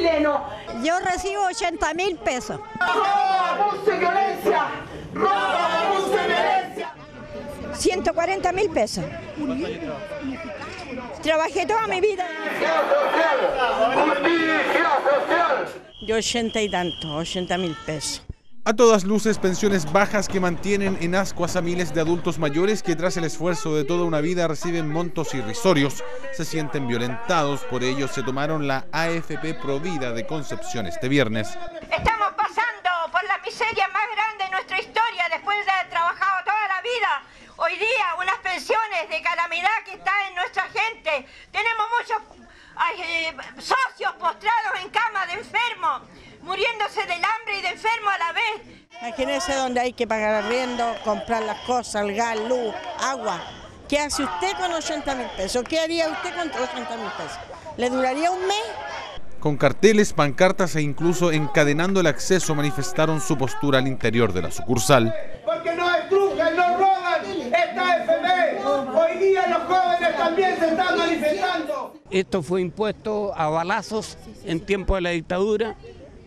chileno. Yo recibo 80 mil pesos. Roba, abuso y violencia. Roba, abuso y violencia. 140 mil pesos. Trabajé toda mi vida. Yo 80 y tanto, 80 mil pesos. A todas luces, pensiones bajas que mantienen en ascuas a miles de adultos mayores que tras el esfuerzo de toda una vida reciben montos irrisorios, se sienten violentados, por ello se tomaron la AFP Provida de Concepción este viernes. Estamos pasando por la miseria más grande de nuestra historia después de haber trabajado toda la vida. Hoy día unas pensiones de calamidad que está en nuestra gente. Tenemos muchos eh, socios postrados en cama de muriéndose del hambre y de enfermo a la vez. Imagínese donde hay que pagar arriendo, comprar las cosas, el gas, luz, agua. ¿Qué hace usted con 80 mil pesos? ¿Qué haría usted con 80 mil pesos? ¿Le duraría un mes? Con carteles, pancartas e incluso encadenando el acceso manifestaron su postura al interior de la sucursal. Porque nos estrujan, nos roban esta FP. Hoy día los jóvenes también se están manifestando. Esto fue impuesto a balazos en tiempo de la dictadura.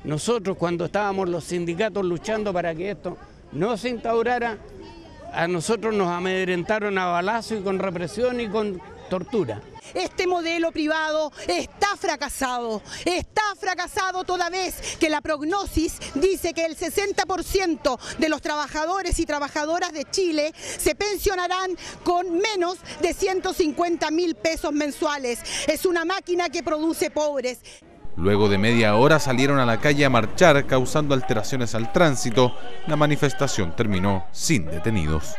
Nosotros cuando estábamos los sindicatos luchando para que esto no se instaurara, a nosotros nos amedrentaron a balazos y con represión y con tortura. Este modelo privado está fracasado, está fracasado toda vez que la prognosis dice que el 60% de los trabajadores y trabajadoras de Chile se pensionarán con menos de 150 mil pesos mensuales. Es una máquina que produce pobres. Luego de media hora salieron a la calle a marchar causando alteraciones al tránsito. La manifestación terminó sin detenidos.